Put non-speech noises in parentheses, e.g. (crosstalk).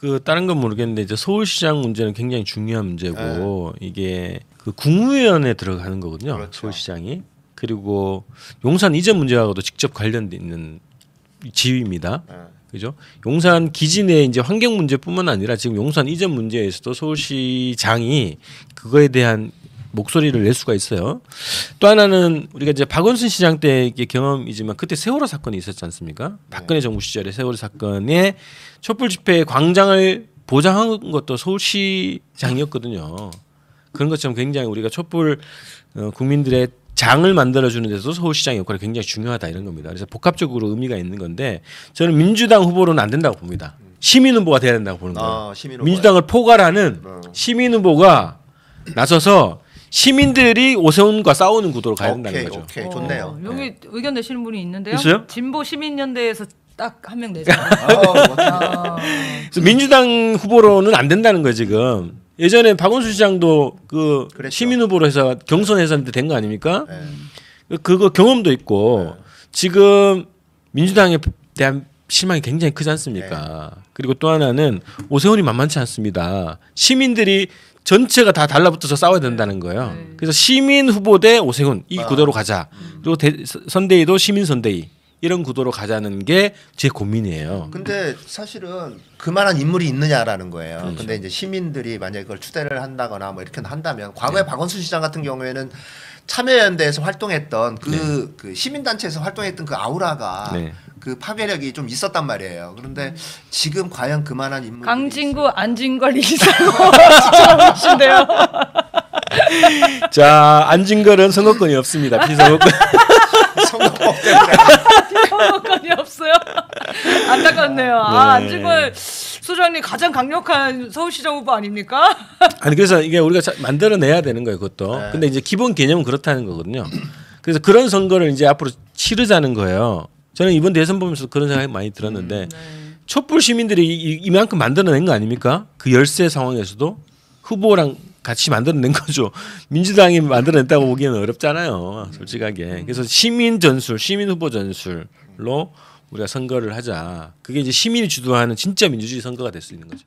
그 다른 건 모르겠는데 이제 서울시장 문제는 굉장히 중요한 문제고 이게 그 국무위원회 들어가는 거거든요. 그렇죠. 서울시장이 그리고 용산 이전 문제하고도 직접 관련돼 있는 지위입니다. 예. 그죠? 용산 기지 내 이제 환경 문제뿐만 아니라 지금 용산 이전 문제에서도 서울시장이 그거에 대한 목소리를 낼 수가 있어요. 또 하나는 우리가 이제 박원순 시장 때의 경험이지만 그때 세월호 사건이 있었지 않습니까? 박근혜 정부 시절에 세월호 사건에 촛불 집회 광장을 보장한 것도 서울시장이었거든요. 그런 것처럼 굉장히 우리가 촛불 어, 국민들의 장을 만들어주는 데서 서울시장 역할이 굉장히 중요하다 이런 겁니다. 그래서 복합적으로 의미가 있는 건데 저는 민주당 후보로는 안 된다고 봅니다. 시민 후보가 돼야 된다고 보는 거예요. 아? 민주당을 포괄하는 어. 시민 후보가 나서서 시민들이 오세훈과 싸우는 구도로 가야 된다는 오케이, 거죠. 오케이, 좋네요. 어, 여기 의견 내시는 분이 있는데요. 있어요? 진보 시민연대에서 딱 한 명 내잖아요. (laughs) 아, 아, 그래서 민주당 후보로는 안 된다는 거예요 지금. 예전에 박원순 시장도 그 그랬죠. 시민 후보로 해서 경선했었는데 된거 아닙니까? 예. 그거 경험도 있고 지금 민주당에 대한 실망이 굉장히 크지 않습니까? 그리고 또 하나는 오세훈이 만만치 않습니다. 시민들이 전체가 다 달라붙어서 싸워야 된다는 거예요. 네. 그래서 시민 후보 대 오세훈 이 아. 구도로 가자. 그리고 대, 선대위도 시민 선대위 이런 구도로 가자는 게 제 고민이에요. 근데 사실은 그만한 인물이 있느냐라는 거예요. 그렇죠. 근데 이제 시민들이 만약에 그걸 추대를 한다거나 뭐 이렇게 한다면 과거에 박원순 시장 같은 경우에는 참여연대에서 활동했던 그, 그 시민단체에서 활동했던 그 아우라가 네. 그 파괴력이 좀 있었단 말이에요. 그런데 지금 과연 그만한 인물이 강진구 안진걸 이상호 추천하신데요. 자 안진걸은 선거권이 없습니다. (laughs) 선거법 때문에 선거권이 없어요. (laughs) 안타깝네요. 아 네. 안진걸 소장님 가장 강력한 서울시장 후보 아닙니까? (laughs) 아니 그래서 이게 우리가 자- 만들어내야 되는 거예요 그것도 네. 근데 이제 기본 개념은 그렇다는 거거든요 그래서 그런 선거를 이제 앞으로 치르자는 거예요 저는 이번 대선 보면서 그런 생각이 많이 들었는데 네. 촛불 시민들이 이- 이 만큼 만들어낸 거 아닙니까? 그 열세 상황에서도 후보랑 같이 만들어낸 거죠. (laughs) 민주당이 만들어냈다고 보기에는 어렵잖아요 솔직하게. 그래서 시민 전술 시민 후보 전술로 우리가 선거를 하자. 그게 이제 시민이 주도하는 진짜 민주주의 선거가 될 수 있는 거죠